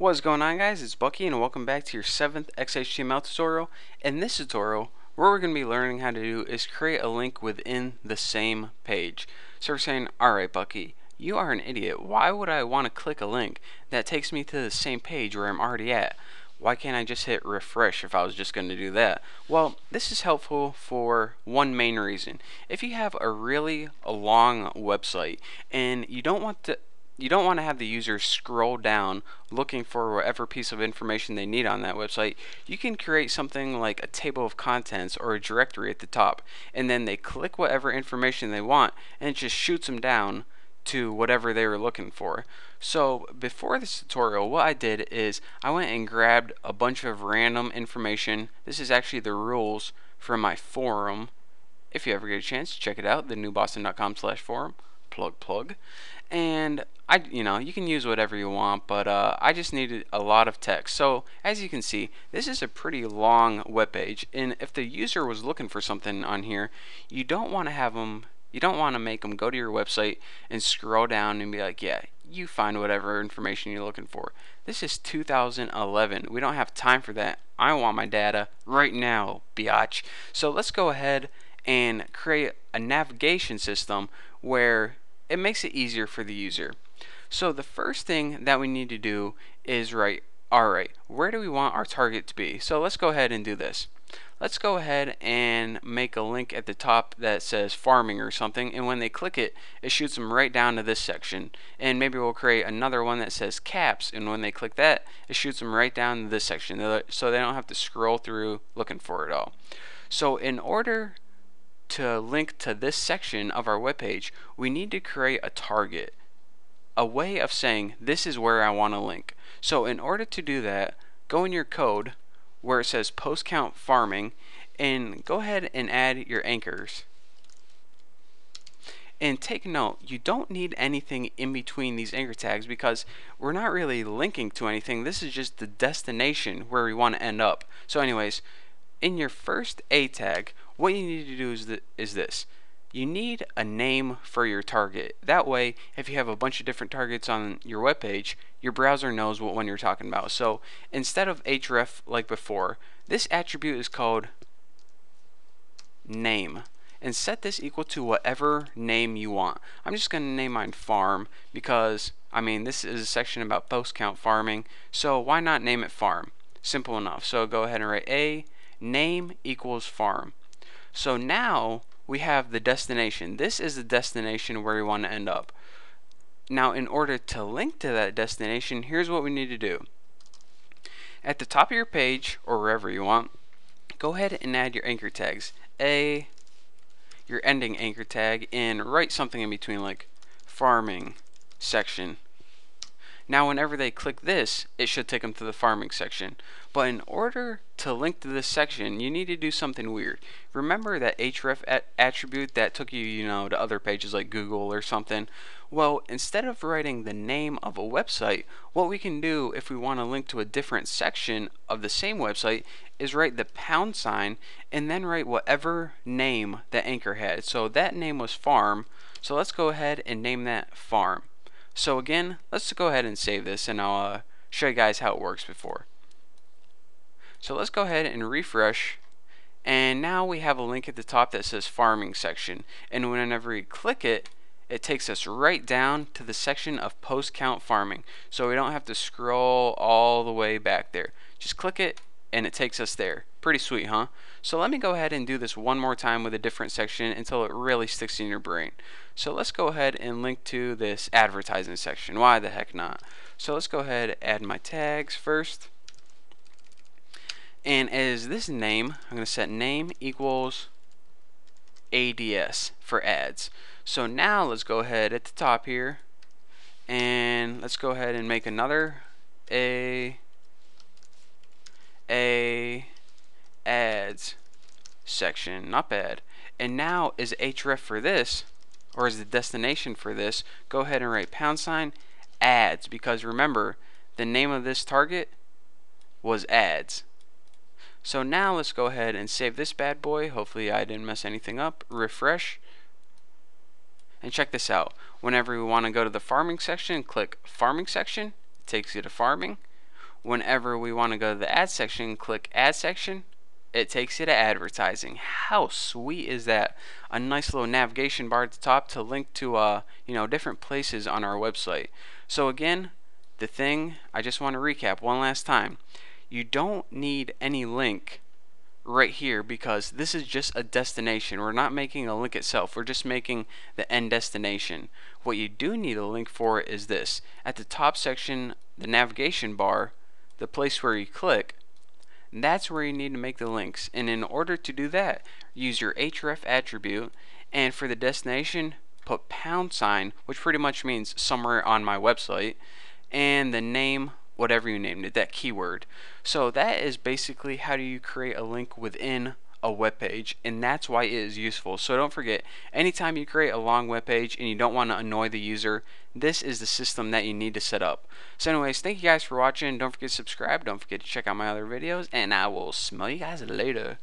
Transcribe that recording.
What's going on guys, it's Bucky and welcome back to your 7th XHTML tutorial. In this tutorial, what we're going to be learning how to do is create a link within the same page. So we're saying, alright Bucky, you are an idiot. Why would I want to click a link that takes me to the same page where I'm already at? Why can't I just hit refresh if I was just going to do that? Well, this is helpful for one main reason. If you have a really long website and you don't want to you don't want to have the user scroll down looking for whatever piece of information they need on that website. You can create something like a table of contents or a directory at the top and then they click whatever information they want and it just shoots them down to whatever they were looking for. So before this tutorial what I did is I went and grabbed a bunch of random information. This is actually the rules from my forum. If you ever get a chance, check it out, thenewboston.com slash forum. Plug plug and I, you know, you can use whatever you want, but uh, I just needed a lot of text. So as you can see, this is a pretty long web page, and if the user was looking for something on here, you don't want to have them, you don't want to make them go to your website and scroll down and be like, yeah, you find whatever information you're looking for. This is 2011. We don't have time for that. I want my data right now, biatch. So let's go ahead and create a navigation system where it makes it easier for the user. So the first thing that we need to do is write, alright, where do we want our target to be? So let's go ahead and do this. Let's go ahead and make a link at the top that says farming or something and when they click it, it shoots them right down to this section. And maybe we'll create another one that says caps and when they click that, it shoots them right down to this section so they don't have to scroll through looking for it all. So in order to link to this section of our web page, we need to create a target, a way of saying this is where I want to link. So in order to do that, go in your code where it says post count farming and go ahead and add your anchors. And take note, you don't need anything in between these anchor tags because we're not really linking to anything. This is just the destination where we want to end up. So anyways, in your first A tag, what you need to do is, th is this. You need a name for your target. That way, if you have a bunch of different targets on your web page, your browser knows what one you're talking about. So instead of href like before, this attribute is called name and set this equal to whatever name you want. I'm just going to name mine farm because I mean this is a section about post count farming so why not name it farm simple enough so go ahead and write a name equals farm. So now we have the destination. This is the destination where we want to end up. Now in order to link to that destination, here's what we need to do. At the top of your page, or wherever you want, go ahead and add your anchor tags. A, your ending anchor tag, and write something in between like farming section now whenever they click this, it should take them to the farming section. But in order to link to this section, you need to do something weird. Remember that href attribute that took you, you know, to other pages like Google or something? Well, instead of writing the name of a website, what we can do if we want to link to a different section of the same website is write the pound sign and then write whatever name the anchor had. So that name was farm, so let's go ahead and name that farm. So again, let's go ahead and save this and I'll uh, show you guys how it works before. So let's go ahead and refresh and now we have a link at the top that says farming section. And whenever we click it it takes us right down to the section of post count farming. So we don't have to scroll all the way back there. Just click it and it takes us there pretty sweet huh so let me go ahead and do this one more time with a different section until it really sticks in your brain so let's go ahead and link to this advertising section. Why the heck not? So let's go ahead and add my tags first. And as this name, I'm going to set name equals ADS for ads. So now let's go ahead at the top here and let's go ahead and make another A A ads section, not bad. And now is href for this or is the destination for this, go ahead and write pound sign ads because remember the name of this target was ads. So now let's go ahead and save this bad boy. Hopefully I didn't mess anything up. Refresh. And check this out. Whenever we want to go to the farming section, click farming section. It takes you to farming. Whenever we want to go to the ad section, click ad section, it takes you to advertising. How sweet is that? A nice little navigation bar at the top to link to uh, you know different places on our website. So again, the thing I just want to recap one last time. You don't need any link right here because this is just a destination. We're not making a link itself. We're just making the end destination. What you do need a link for is this. At the top section, the navigation bar, the place where you click, that's where you need to make the links. And in order to do that, use your href attribute and for the destination, put pound sign, which pretty much means somewhere on my website, and the name whatever you named it, that keyword. So that is basically how do you create a link within a web page and that's why it is useful. So don't forget anytime you create a long web page and you don't want to annoy the user this is the system that you need to set up. So anyways thank you guys for watching. Don't forget to subscribe. Don't forget to check out my other videos and I will smell you guys later